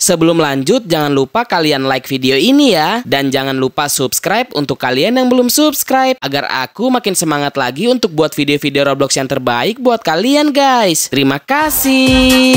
Sebelum lanjut, jangan lupa kalian like video ini ya. Dan jangan lupa subscribe untuk kalian yang belum subscribe. Agar aku makin semangat lagi untuk buat video-video Roblox yang terbaik buat kalian guys. Terima kasih.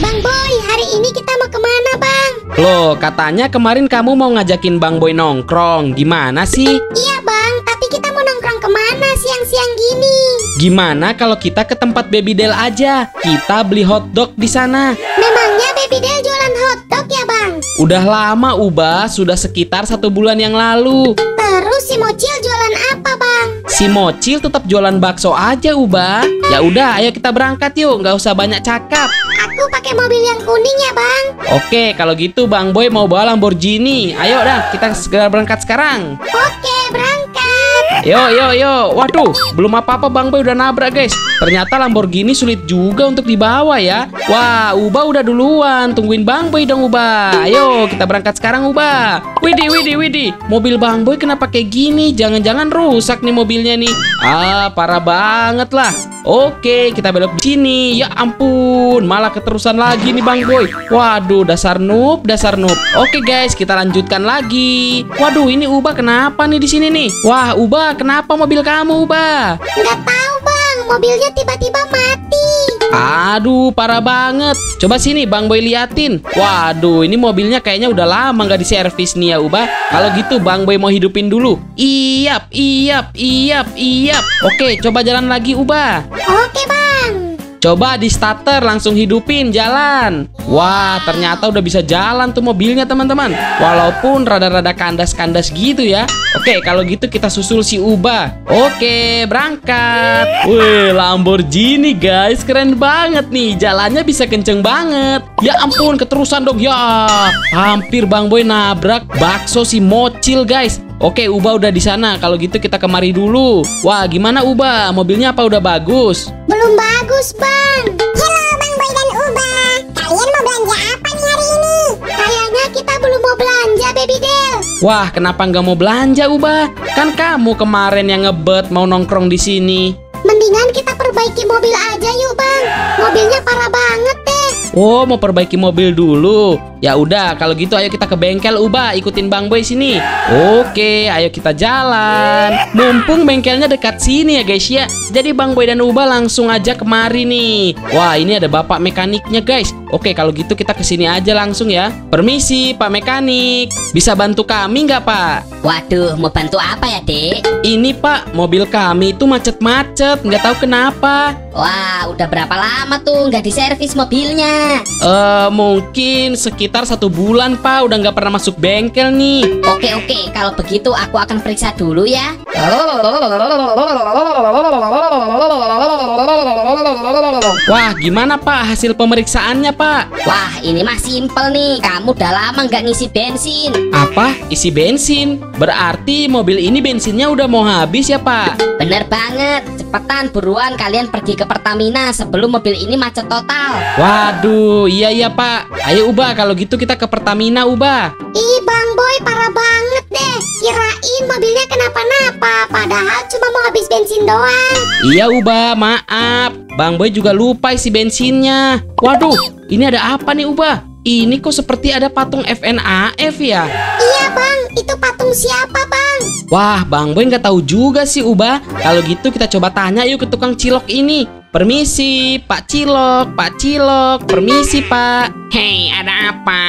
Bang Boy, hari ini kita mau ke mana bang? Loh, katanya kemarin kamu mau ngajakin Bang Boy nongkrong. Gimana sih? Iya kita mau nongkrong ke mana siang-siang gini? Gimana kalau kita ke tempat Baby Del aja? Kita beli hotdog di sana. Memangnya Baby Del jualan hotdog ya bang? Udah lama ubah, sudah sekitar satu bulan yang lalu. Terus si Mocil jualan apa bang? Si Mocil tetap jualan bakso aja ubah. Ya udah, ayo kita berangkat yuk, nggak usah banyak cakap. Aku pakai mobil yang kuning ya bang? Oke, kalau gitu Bang Boy mau bawa Lamborghini. Ayo dah, kita segera berangkat sekarang. Oke. Yo, yo, yo. Waduh, belum apa-apa Bang Boy udah nabrak guys. Ternyata Lamborghini sulit juga untuk dibawa ya. Wah, Uba udah duluan. Tungguin Bang Boy dong Uba. Ayo, kita berangkat sekarang Uba. Widih, widih, widih. Mobil Bang Boy kenapa kayak gini? Jangan-jangan rusak nih mobilnya nih. Ah, parah banget lah. Oke, kita belok di sini. Ya ampun, malah keterusan lagi nih Bang Boy. Waduh, dasar noob, dasar noob. Oke guys, kita lanjutkan lagi. Waduh, ini Uba kenapa nih di sini nih? Wah, Uba, kenapa mobil kamu, Uba? Nggak tahu bang, mobilnya tiba-tiba mati. Aduh, parah banget. Coba sini Bang Boy liatin. Waduh, ini mobilnya kayaknya udah lama nggak diservis nih ya, Uba. Kalau gitu Bang Boy mau hidupin dulu. Iyap, iyap, iyap, iyap. Oke, coba jalan lagi, Uba. Oke bang. Coba di starter langsung hidupin jalan. Wah, ternyata udah bisa jalan tuh mobilnya teman-teman. Walaupun rada-rada kandas-kandas gitu ya. Oke, kalau gitu kita susul si Uba. Oke, berangkat. Wih, Lamborghini guys, keren banget nih. Jalannya bisa kenceng banget. Ya ampun, keterusan dong ya. Hampir Bang Boy nabrak bakso si Mocil guys. Oke, Uba udah di sana. Kalau gitu kita kemari dulu. Wah, gimana Uba? Mobilnya apa udah bagus? Belum bagus bang. Halo bang Boy dan Uba. Kalian mau belanja apa nih hari ini? Kayaknya kita belum mau belanja Baby Del. Wah, kenapa nggak mau belanja, Uba? Kan kamu kemarin yang ngebet mau nongkrong di sini. Mendingan kita perbaiki mobil aja yuk bang. Mobilnya parah banget deh. Oh, mau perbaiki mobil dulu. Ya udah, kalau gitu ayo kita ke bengkel, Uba. Ikutin Bang Boy sini. Oke, ayo kita jalan. Mumpung bengkelnya dekat sini ya, guys ya. Jadi Bang Boy dan Uba langsung aja kemari nih. Wah, ini ada bapak mekaniknya, guys. Oke, kalau gitu kita ke sini aja langsung ya. Permisi, Pak Mekanik. Bisa bantu kami nggak, Pak? Waduh, mau bantu apa ya, Dek? Ini Pak, mobil kami itu macet-macet, nggak tahu kenapa. Wah, udah berapa lama tuh nggak diservis mobilnya? Eh, mungkin sekitar satu bulan Pak, udah nggak pernah masuk bengkel nih. Oke, oke, kalau begitu aku akan periksa dulu ya. Wah, gimana Pak hasil pemeriksaannya Pak? Wah, ini mah simpel nih. Kamu udah lama nggak ngisi bensin. Apa? Isi bensin? Berarti mobil ini bensinnya udah mau habis ya Pak? Bener banget. Cepetan buruan kalian pergi ke Pertamina sebelum mobil ini macet total. Waduh, iya iya Pak. Ayo Uba, kalau gitu kita ke Pertamina Uba. Ih bang Boy parah banget deh. Kirain mobilnya kenapa-napa. Padahal cuma mau habis bensin doang. Iya Uba, maaf. Bang Boy juga lupa isi bensinnya. Waduh, ini ada apa nih Uba? Ini kok seperti ada patung FNAF ya? Bang, itu patung siapa bang? Wah, Bang Boy nggak tahu juga sih Uba. Kalau gitu kita coba tanya yuk ke tukang cilok ini. Permisi, Pak Cilok, Pak Cilok, permisi Pak. Hei, ada apa?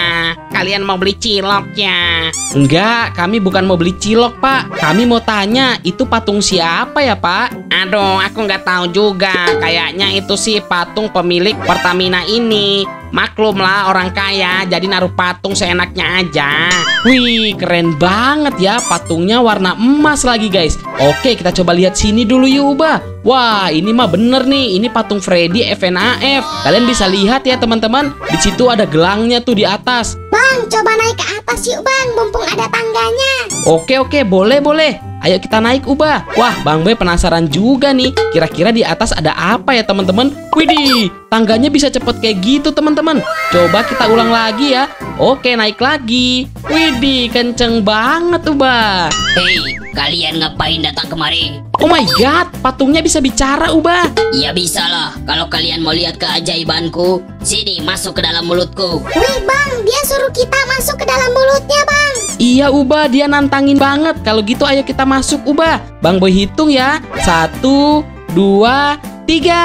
Kalian mau beli cilok ya? Enggak, kami bukan mau beli cilok Pak. Kami mau tanya, itu patung siapa ya Pak? Aduh, aku nggak tahu juga. Kayaknya itu sih patung pemilik Pertamina ini. Maklum lah orang kaya, jadi naruh patung seenaknya aja. Wih, keren banget ya. Patungnya warna emas lagi guys. Oke, kita coba lihat sini dulu yuk Uba. Wah, ini mah bener nih. Ini patung Freddy FNAF. Kalian bisa lihat ya teman-teman. Di situ ada gelangnya tuh di atas. Bang, coba naik ke atas yuk bang, mumpung ada tangganya. Oke oke boleh boleh. Ayo kita naik Uba. Wah, Bang Boy penasaran juga nih. Kira-kira di atas ada apa ya teman-teman? Widih, tangganya bisa cepet kayak gitu teman-teman. Coba kita ulang lagi ya. Oke, naik lagi. Widih, kenceng banget Uba. Hei, kalian ngapain datang kemari? Oh my god, patungnya bisa bicara Uba. Ya bisa lah, kalau kalian mau lihat keajaibanku, sini masuk ke dalam mulutku. Wih bang, dia suruh kita masuk ke dalam mulutnya bang. Iya Uba, dia nantangin banget. Kalau gitu ayo kita masuk Uba. Bang Boy hitung ya. Satu, dua, tiga.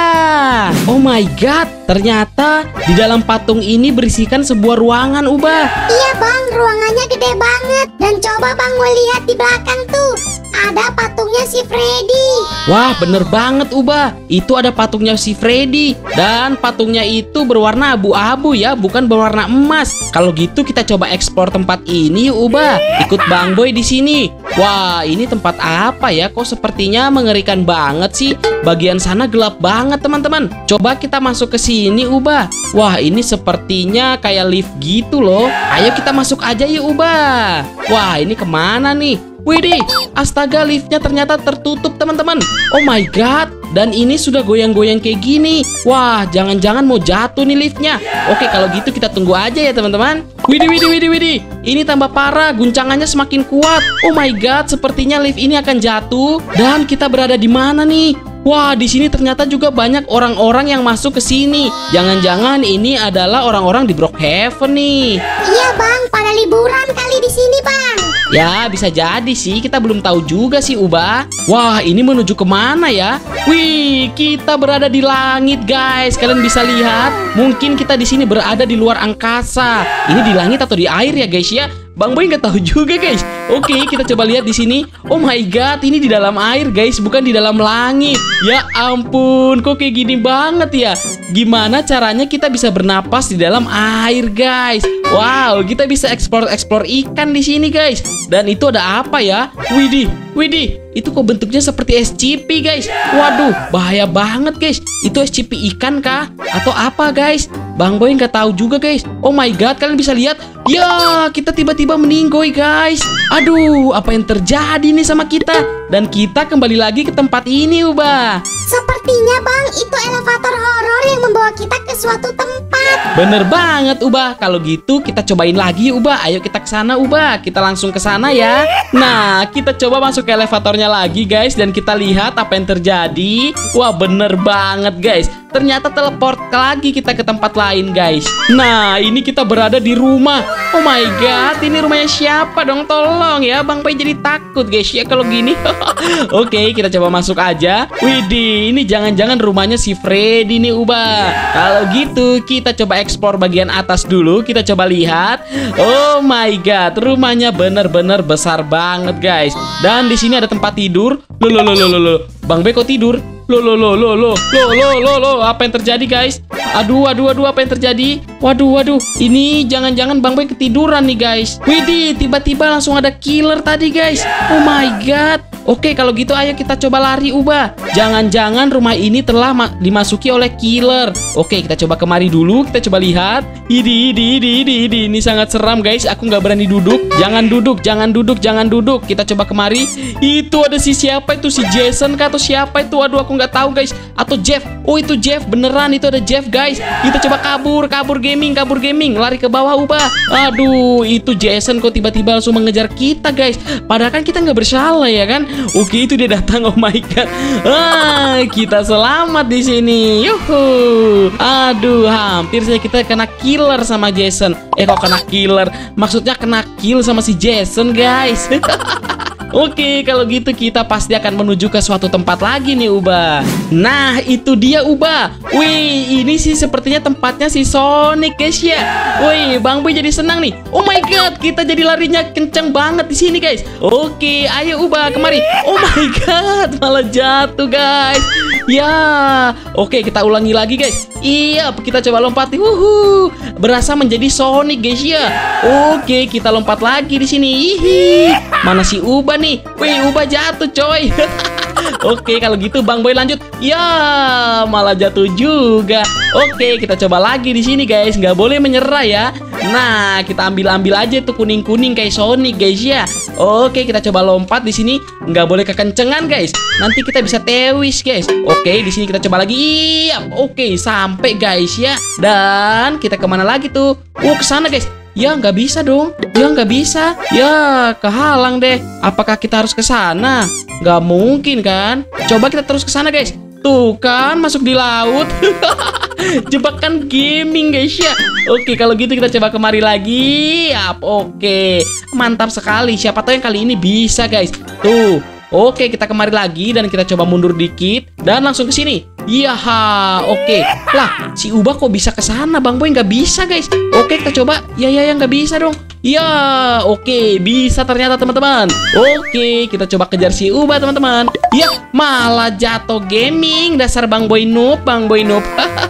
Oh my god, ternyata di dalam patung ini berisikan sebuah ruangan Uba. Iya bang, ruangannya gede banget. Dan coba bang mau lihat di belakang tuh. Ada patungnya si Freddy. Wah, bener banget Uba. Itu ada patungnya si Freddy. Dan patungnya itu berwarna abu-abu ya, bukan berwarna emas. Kalau gitu kita coba eksplor tempat ini yuk Uba. Ikut Bang Boy di sini. Wah, ini tempat apa ya? Kok sepertinya mengerikan banget sih. Bagian sana gelap banget teman-teman. Coba kita masuk ke sini Uba. Wah, ini sepertinya kayak lift gitu loh. Ayo kita masuk aja yuk Uba. Wah, ini ke mana nih? Widih, astaga liftnya ternyata tertutup teman-teman. Oh my god, dan ini sudah goyang-goyang kayak gini. Wah, jangan-jangan mau jatuh nih liftnya. Oke, kalau gitu kita tunggu aja ya teman-teman. Widih, widih, widih, widih. Ini tambah parah, guncangannya semakin kuat. Oh my god, sepertinya lift ini akan jatuh. Dan kita berada di mana nih? Wah, di sini ternyata juga banyak orang-orang yang masuk ke sini. Jangan-jangan ini adalah orang-orang di Brookhaven nih. Iya bang, liburan kali di sini bang. Ya, bisa jadi sih. Kita belum tahu juga sih, Uba. Wah, ini menuju ke mana ya? Wih, kita berada di langit, guys. Kalian bisa lihat. Mungkin kita di sini berada di luar angkasa. Ini di langit atau di air ya, guys ya? Bang Boy nggak tahu juga, guys. Oke, kita coba lihat di sini. Oh my god, ini di dalam air, guys, bukan di dalam langit. Ya ampun, kok kayak gini banget ya? Gimana caranya kita bisa bernapas di dalam air, guys? Wow, kita bisa eksplor-eksplor ikan di sini, guys. Dan itu ada apa ya? Widih, widih, itu kok bentuknya seperti SCP, guys. Waduh, bahaya banget, guys. Itu SCP ikan kah? Atau apa, guys? Bang Boy nggak tahu juga, guys. Oh my god, kalian bisa lihat? Ya, kita tiba-tiba meninggoy, guys. Aduh, apa yang terjadi nih sama kita? Dan kita kembali lagi ke tempat ini, Uba. Sepertinya bang, itu elevator horor yang membawa kita ke suatu tempat. Bener banget, Uba. Kalau gitu kita cobain lagi, Uba. Ayo kita ke sana, Uba. Kita langsung ke sana ya. Nah, kita coba masuk ke elevatornya lagi, guys, dan kita lihat apa yang terjadi. Wah, bener banget, guys. Ternyata teleport lagi kita ke tempat lain, guys. Nah, ini kita berada di rumah. Oh my god, ini rumahnya siapa dong? Tolong ya, Bang Pai jadi takut, guys. Ya kalau gini. Oke, kita coba masuk aja. Widih, ini jangan-jangan rumahnya si Freddy nih, Uba. Kalau gitu, kita coba eksplor bagian atas dulu. Kita coba lihat. Oh my god, rumahnya bener-bener besar banget, guys. Dan di sini ada tempat tidur. Loh, loh, loh, loh, loh. Bang Beko tidur. Loh, loh, loh, loh, loh, loh, loh, loh, loh. Apa yang terjadi, guys? Aduh, aduh, aduh, apa yang terjadi? Waduh, waduh. Ini jangan-jangan Bang Boy ketiduran nih, guys. Widih, tiba-tiba langsung ada killer tadi, guys. Oh my god. Oke, kalau gitu ayo kita coba lari, Uba. Jangan-jangan rumah ini telah ma- dimasuki oleh killer. Oke, kita coba kemari dulu. Kita coba lihat. Idi, idi, idi, idi, idi. Ini sangat seram, guys. Aku nggak berani duduk. Jangan duduk, jangan duduk, jangan duduk. Kita coba kemari. Itu ada si siapa itu? Si Jason kah atau siapa itu? Aduh, aku nggak tahu, guys. Atau Jeff. Oh, itu Jeff. Beneran, itu ada Jeff, guys. Kita coba kabur, kabur gaming, kabur gaming. Lari ke bawah, Uba. Aduh, itu Jason kok tiba-tiba langsung mengejar kita, guys. Padahal kan kita nggak bersalah, ya kan? Oke, itu dia datang. Oh my god. Ah, kita selamat di sini. Yuhu. Aduh, hampir saja kita kena killer sama Jason. Eh, kok kena killer? Maksudnya kena kill sama si Jason, guys. Oke, kalau gitu kita pasti akan menuju ke suatu tempat lagi nih, Uba. Nah, itu dia, Uba. Wih, ini sih sepertinya tempatnya si Sonic, guys ya. Wih, Bang Boy jadi senang nih. Oh my god, kita jadi larinya kenceng banget di sini, guys. Oke, ayo Uba kemari. Oh my god, malah jatuh, guys. Ya, oke kita ulangi lagi, guys. Iya, kita coba lompat. Wuhu, berasa menjadi Sonic, guys ya. Oke, kita lompat lagi di sini. Hihi. Mana si Uba nih? Wih, Uba jatuh, coy. Oke, kalau gitu Bang Boy lanjut. Ya, malah jatuh juga. Oke, kita coba lagi di sini, guys. Nggak boleh menyerah ya. Nah, kita ambil-ambil aja tuh kuning-kuning kayak Sonic guys ya. Oke, kita coba lompat di sini. Nggak boleh kekencengan guys. Nanti kita bisa tewis guys. Oke, di sini kita coba lagi. Iya, oke sampai guys ya. Dan kita ke mana lagi tuh? Oh, ke sana guys. Ya nggak bisa dong. Ya nggak bisa. Ya kehalang deh. Apakah kita harus ke sana? Nggak mungkin kan? Coba kita terus ke sana guys. Tuh kan masuk di laut. Jebakan gaming guys ya. Oke kalau gitu kita coba kemari lagi. Yap, oke. Mantap sekali. Siapa tahu yang kali ini bisa guys. Tuh. Oke, kita kemari lagi dan kita coba mundur dikit dan langsung ke sini. Iya, oke. Lah, si Uba kok bisa ke sana, Bang Boy nggak bisa, guys. Oke, kita coba. Ya, ya, ya, nggak bisa dong. Ya, oke, bisa ternyata teman-teman. Oke, kita coba kejar si Uba, teman-teman. Ya, malah jatuh gaming. Dasar Bang Boy noob, Bang Boy noob.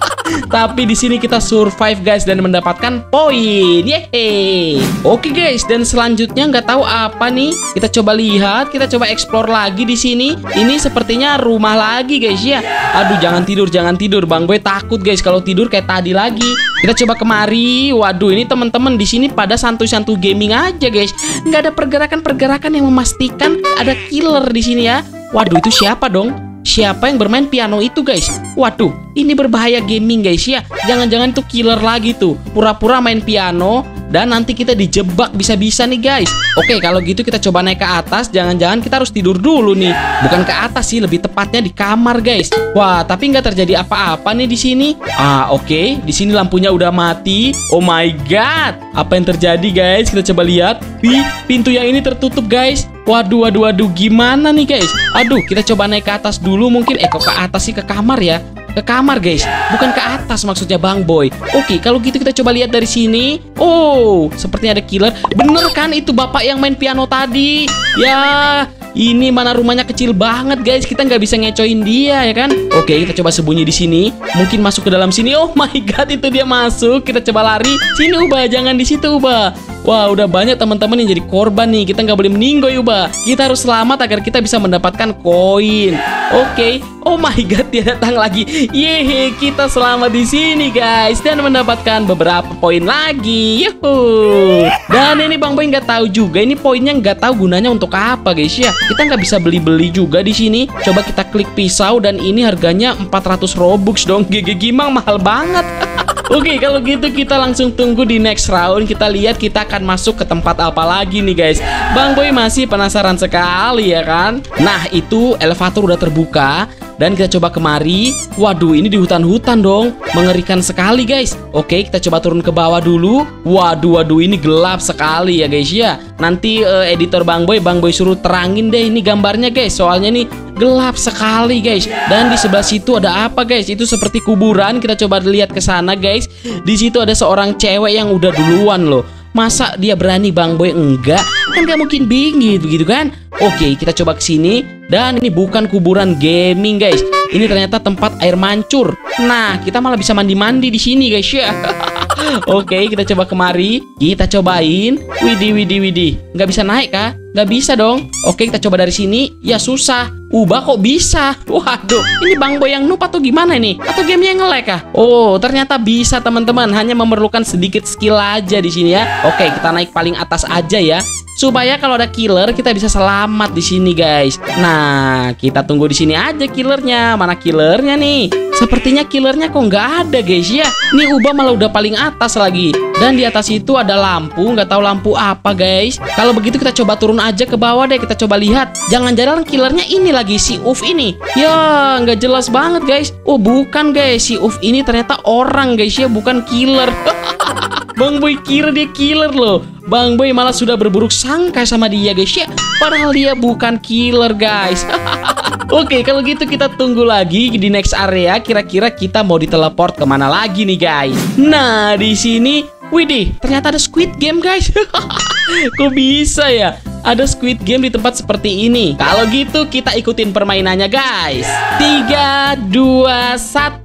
Tapi di sini kita survive guys dan mendapatkan poin. Yeay. Oke guys, dan selanjutnya nggak tahu apa nih. Kita coba lihat, kita coba explore lagi di sini. Ini sepertinya rumah lagi guys ya. Aduh, jangan tidur, jangan tidur. Bang Boy takut guys kalau tidur kayak tadi lagi. Kita coba kemari. Waduh, ini teman-teman di sini pada santuy-santuy gaming aja guys. Nggak ada pergerakan-pergerakan yang memastikan ada killer di sini ya. Waduh, itu siapa dong? Siapa yang bermain piano itu guys? Waduh, ini berbahaya gaming guys ya. Jangan-jangan itu killer lagi tuh. Pura-pura main piano dan nanti kita dijebak bisa-bisa nih guys. Oke, kalau gitu kita coba naik ke atas. Jangan-jangan kita harus tidur dulu nih. Bukan ke atas sih, lebih tepatnya di kamar guys. Wah, tapi nggak terjadi apa-apa nih di sini. Ah, oke. Di sini lampunya udah mati. Oh my god. Apa yang terjadi guys? Kita coba lihat. Wih, pintu yang ini tertutup guys. Waduh, waduh, waduh, gimana nih guys? Aduh, kita coba naik ke atas dulu mungkin. Eh, kok ke atas sih ke kamar ya? Ke kamar guys, bukan ke atas maksudnya Bang Boy. Oke, kalau gitu kita coba lihat dari sini. Oh, sepertinya ada killer. Bener kan itu bapak yang main piano tadi? Ya, ini mana rumahnya kecil banget guys. Kita nggak bisa ngecoin dia ya kan? Oke, kita coba sembunyi di sini. Mungkin masuk ke dalam sini. Oh my god, itu dia masuk. Kita coba lari. Sini Uba, jangan di situ Uba. Wah, udah banyak teman-teman yang jadi korban nih. Kita nggak boleh meninggoy, Uba. Kita harus selamat agar kita bisa mendapatkan koin. Oke. Oh my god, dia datang lagi. Yeay, kita selamat di sini, guys, dan mendapatkan beberapa poin lagi. Yuhu. Dan ini Bang Boy nggak tahu juga. Ini poinnya nggak tahu gunanya untuk apa, guys ya. Kita nggak bisa beli-beli juga di sini. Coba kita klik pisau dan ini harganya 400 Robux dong. GG Gimang mahal banget. Oke, kalau gitu kita langsung tunggu di next round. Kita lihat kita akan masuk ke tempat apa lagi nih, guys. Bang Boy masih penasaran sekali ya kan? Nah, itu elevator udah terbuka dan kita coba kemari. Waduh, ini di hutan-hutan dong. Mengerikan sekali, guys. Oke, kita coba turun ke bawah dulu. Waduh, waduh, ini gelap sekali ya, guys ya. Nanti eh, editor Bang Boy, Bang Boy suruh terangin deh ini gambarnya, guys. Soalnya nih gelap sekali, guys. Dan di sebelah situ ada apa, guys? Itu seperti kuburan. Kita coba lihat ke sana, guys. Di situ ada seorang cewek yang udah duluan loh. Masa dia berani Bang Boy enggak? Kan gak mungkin bingit begitu kan? Oke, kita coba ke sini dan ini bukan kuburan gaming, guys. Ini ternyata tempat air mancur. Nah, kita malah bisa mandi-mandi di sini, guys ya. Oke, kita coba kemari. Kita cobain. Widih, widih, widih. Nggak bisa naik kah? Nggak bisa dong. Oke, kita coba dari sini. Ya susah. Ubah kok bisa? Waduh, ini Bang Boy yang noob atau gimana ini? Atau gamenya yang nge-lag kah? Oh, ternyata bisa teman-teman. Hanya memerlukan sedikit skill aja di sini ya. Oke, kita naik paling atas aja ya supaya kalau ada killer kita bisa selamat di sini guys. Nah, kita tunggu di sini aja killernya. Mana killernya nih? Sepertinya killernya kok nggak ada guys ya. Nih ubah malah udah paling atas lagi. Dan di atas itu ada lampu, nggak tahu lampu apa guys. Kalau begitu kita coba turun aja ke bawah deh. Kita coba lihat. Jangan-jangan killernya ini lagi si Uf ini. Ya, nggak jelas banget guys. Oh bukan guys, si Uf ini ternyata orang guys ya, bukan killer. Bang Boy kira dia killer loh. Bang Boy malah sudah berburuk sangka sama dia guys ya. Padahal dia bukan killer guys. Oke, kalau gitu kita tunggu lagi di next area. Kira-kira kita mau diteleport ke mana lagi nih guys? Nah, di sini, widih, ternyata ada Squid Game guys. Kok bisa ya? Ada Squid Game di tempat seperti ini. Kalau gitu kita ikutin permainannya guys. 3 2 1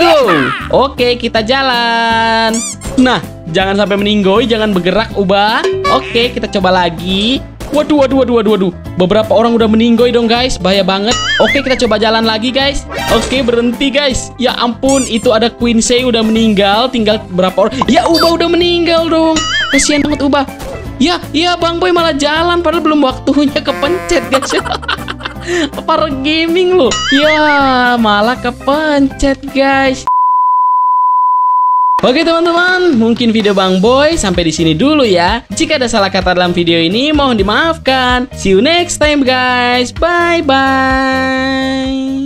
go. Oke, kita jalan. Nah, jangan sampai meninggoy, jangan bergerak ubah. Oke, kita coba lagi. Waduh, waduh, waduh, waduh, waduh. Beberapa orang udah meninggoy dong guys. Bahaya banget. Oke, kita coba jalan lagi guys. Oke, berhenti guys. Ya ampun, itu ada Quincy udah meninggal. Tinggal berapa orang? Ya, Ubah udah meninggal dong. Kasihan banget Ubah. Ya, ya Bang Boy malah jalan padahal belum waktunya kepencet guys. Para gaming loh. Ya, malah kepencet guys. Oke teman-teman, mungkin video Bang Boy sampai di sini dulu ya. Jika ada salah kata dalam video ini, mohon dimaafkan. See you next time guys. Bye bye.